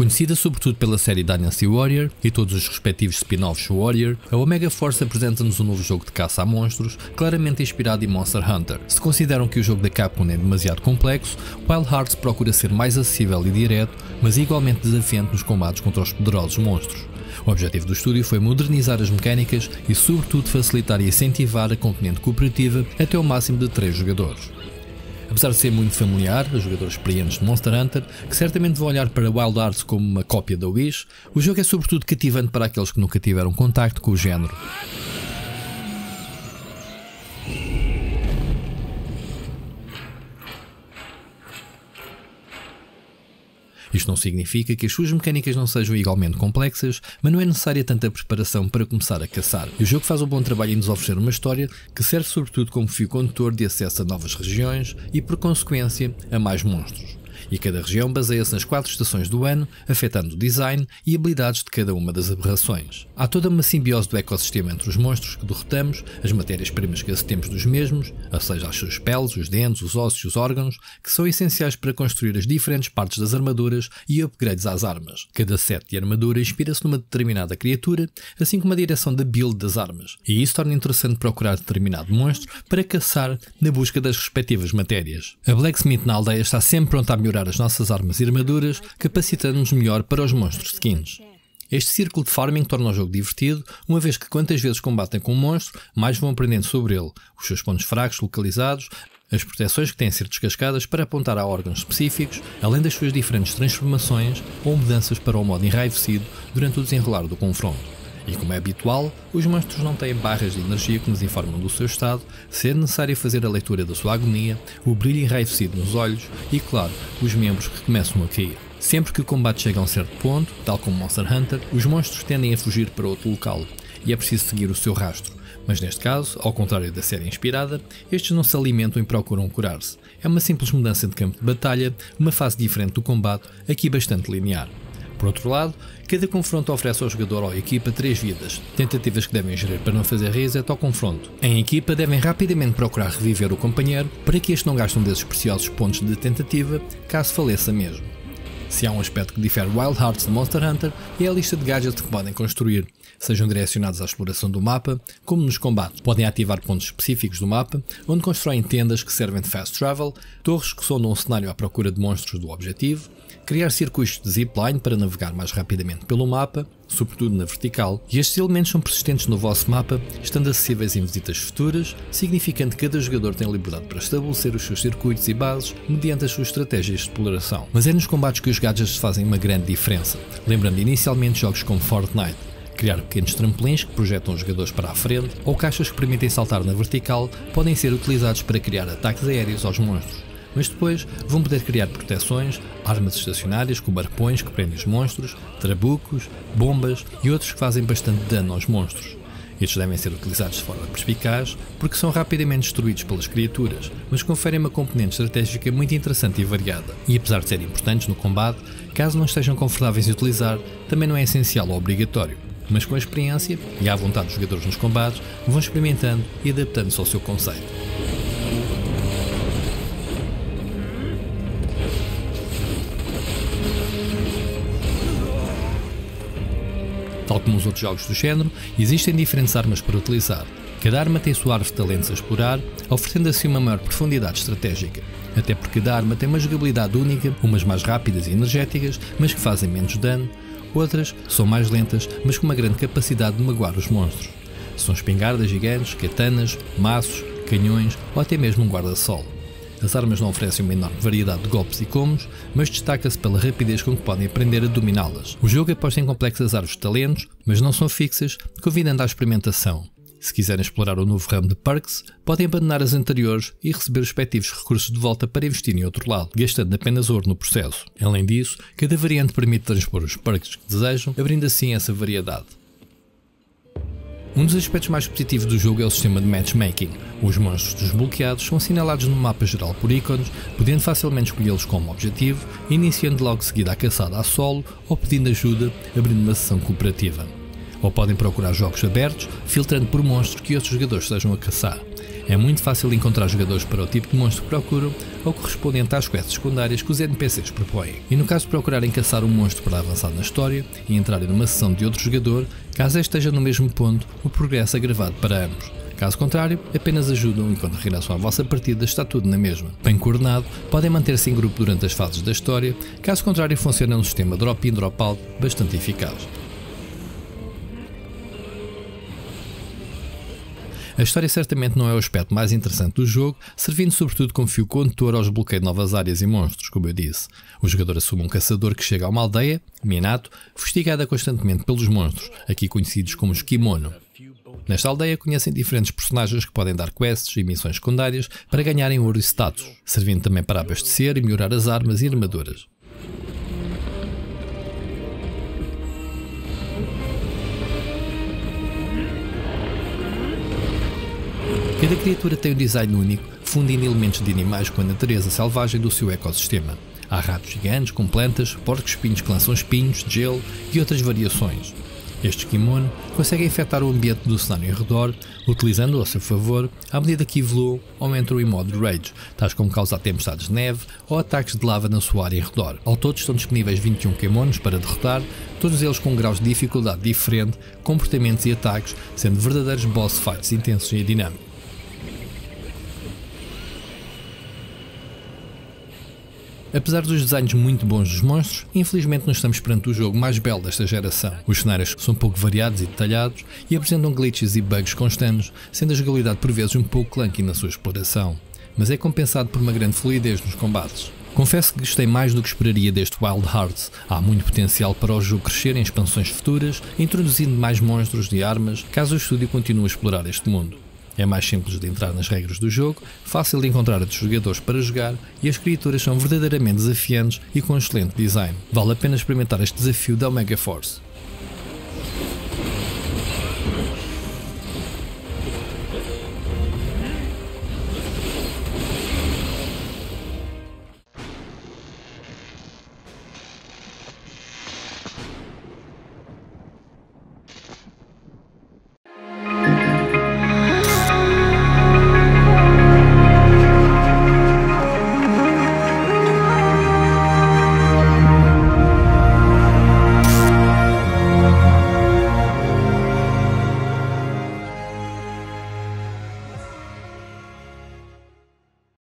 Conhecida sobretudo pela série Dynasty Warrior e todos os respectivos spin-offs Warrior, a Omega Force apresenta-nos um novo jogo de caça a monstros, claramente inspirado em Monster Hunter. Se consideram que o jogo da Capcom é demasiado complexo, Wild Hearts procura ser mais acessível e direto, mas igualmente desafiante nos combates contra os poderosos monstros. O objetivo do estúdio foi modernizar as mecânicas e, sobretudo, facilitar e incentivar a componente cooperativa até o máximo de 3 jogadores. Apesar de ser muito familiar a jogadores experientes de Monster Hunter, que certamente vão olhar para Wild Arts como uma cópia da Wish, o jogo é sobretudo cativante para aqueles que nunca tiveram contacto com o género. Isto não significa que as suas mecânicas não sejam igualmente complexas, mas não é necessária tanta preparação para começar a caçar. O jogo faz um bom trabalho em nos oferecer uma história que serve sobretudo como fio condutor de acesso a novas regiões e, por consequência, a mais monstros e cada região baseia-se nas quatro estações do ano, afetando o design e habilidades de cada uma das aberrações. Há toda uma simbiose do ecossistema entre os monstros que derrotamos, as matérias-primas que acetemos dos mesmos, ou seja, as suas peles, os dentes, os ossos e os órgãos, que são essenciais para construir as diferentes partes das armaduras e upgrades às armas. Cada set de armadura inspira-se numa determinada criatura, assim como a direção da build das armas, e isso torna interessante procurar determinado monstro para caçar na busca das respectivas matérias. A Blacksmith na aldeia está sempre pronta a melhorar melhorar as nossas armas e armaduras, capacitando-nos melhor para os monstros skins. Este círculo de farming torna o jogo divertido, uma vez que quantas vezes combatem com um monstro, mais vão aprendendo sobre ele, os seus pontos fracos localizados, as proteções que têm a ser descascadas para apontar a órgãos específicos, além das suas diferentes transformações ou mudanças para o modo enraivecido durante o desenrolar do confronto. E como é habitual, os monstros não têm barras de energia que nos informam do seu estado, sendo necessário fazer a leitura da sua agonia, o brilho enraivecido nos olhos e, claro, os membros que começam a cair. Sempre que o combate chega a um certo ponto, tal como Monster Hunter, os monstros tendem a fugir para outro local e é preciso seguir o seu rastro. Mas neste caso, ao contrário da série inspirada, estes não se alimentam e procuram curar-se. É uma simples mudança de campo de batalha, uma fase diferente do combate, aqui bastante linear. Por outro lado, cada confronto oferece ao jogador ou à equipa três vidas, tentativas que devem gerir para não fazer reset ao confronto. Em equipa, devem rapidamente procurar reviver o companheiro para que este não gaste um desses preciosos pontos de tentativa, caso faleça mesmo. Se há um aspecto que difere Wild Hearts de Monster Hunter, é a lista de gadgets que podem construir, sejam direcionados à exploração do mapa, como nos combates. Podem ativar pontos específicos do mapa, onde constroem tendas que servem de fast travel, torres que sondam um cenário à procura de monstros do objetivo, criar circuitos de zipline para navegar mais rapidamente pelo mapa, sobretudo na vertical, e estes elementos são persistentes no vosso mapa, estando acessíveis em visitas futuras, significando que cada jogador tem liberdade para estabelecer os seus circuitos e bases mediante as suas estratégias de exploração. Mas é nos combates que os gadgets fazem uma grande diferença, lembrando inicialmente jogos como Fortnite, criar pequenos trampolins que projetam os jogadores para a frente ou caixas que permitem saltar na vertical podem ser utilizados para criar ataques aéreos aos monstros mas depois vão poder criar proteções, armas estacionárias como arpões que prendem os monstros, trabucos, bombas e outros que fazem bastante dano aos monstros. Estes devem ser utilizados de forma perspicaz porque são rapidamente destruídos pelas criaturas, mas conferem uma componente estratégica muito interessante e variada. E apesar de serem importantes no combate, caso não estejam confortáveis em utilizar, também não é essencial ou obrigatório. Mas com a experiência e à vontade dos jogadores nos combates, vão experimentando e adaptando-se ao seu conceito. Tal como os outros jogos do género, existem diferentes armas para utilizar. Cada arma tem sua árvore de talentos a explorar, oferecendo assim uma maior profundidade estratégica. Até porque cada arma tem uma jogabilidade única, umas mais rápidas e energéticas, mas que fazem menos dano, outras são mais lentas, mas com uma grande capacidade de magoar os monstros. São espingardas gigantes, katanas, maços, canhões ou até mesmo um guarda-sol. As armas não oferecem uma enorme variedade de golpes e combos, mas destaca-se pela rapidez com que podem aprender a dominá-las. O jogo aposta em complexas árvores de talentos, mas não são fixas, convidando à experimentação. Se quiserem explorar o novo ramo de perks, podem abandonar as anteriores e receber os respectivos recursos de volta para investir em outro lado, gastando apenas ouro no processo. Além disso, cada variante permite transpor os perks que desejam, abrindo assim essa variedade. Um dos aspectos mais positivos do jogo é o sistema de matchmaking. Os monstros desbloqueados são assinalados no mapa geral por ícones, podendo facilmente escolhê-los como objetivo, iniciando logo seguida a caçada a solo ou pedindo ajuda, abrindo uma sessão cooperativa. Ou podem procurar jogos abertos, filtrando por monstros que outros jogadores estejam a caçar. É muito fácil encontrar jogadores para o tipo de monstro que procuram ou correspondente às quests secundárias que os NPCs propõem. E no caso de procurarem caçar um monstro para avançar na história e entrarem numa sessão de outro jogador, caso esteja no mesmo ponto, o progresso é gravado para ambos. Caso contrário, apenas ajudam e quando regressam à vossa partida está tudo na mesma. Bem coordenado, podem manter-se em grupo durante as fases da história, caso contrário funciona um sistema drop-in drop-out bastante eficaz. A história certamente não é o aspecto mais interessante do jogo, servindo sobretudo como fio condutor aos bloqueios de novas áreas e monstros, como eu disse. O jogador assume um caçador que chega a uma aldeia, Minato, fustigada constantemente pelos monstros, aqui conhecidos como os Kimono. Nesta aldeia conhecem diferentes personagens que podem dar quests e missões secundárias para ganharem ouro e status, servindo também para abastecer e melhorar as armas e armaduras. Cada criatura tem um design único, fundindo elementos de animais com a natureza selvagem do seu ecossistema. Há ratos gigantes com plantas, porcos-espinhos que lançam espinhos, gelo e outras variações. Estes kimono conseguem afetar o ambiente do cenário em redor, utilizando-o a seu favor à medida que evoluam ou entram em modo Rage, tais como causar tempestades de neve ou ataques de lava na sua área em redor. Ao todo estão disponíveis 21 kimonos para derrotar, todos eles com graus de dificuldade diferente, comportamentos e ataques, sendo verdadeiros boss fights intensos e dinâmicos. Apesar dos desenhos muito bons dos monstros, infelizmente não estamos perante o jogo mais belo desta geração. Os cenários são pouco variados e detalhados e apresentam glitches e bugs constantes, sendo a jogabilidade por vezes um pouco clunky na sua exploração, mas é compensado por uma grande fluidez nos combates. Confesso que gostei mais do que esperaria deste Wild Hearts. Há muito potencial para o jogo crescer em expansões futuras, introduzindo mais monstros e armas, caso o estúdio continue a explorar este mundo. É mais simples de entrar nas regras do jogo, fácil de encontrar outros jogadores para jogar e as criaturas são verdadeiramente desafiantes e com um excelente design. Vale a pena experimentar este desafio da Omega Force.